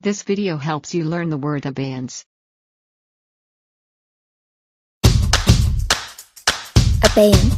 This video helps you learn the word abeyance. abeyance,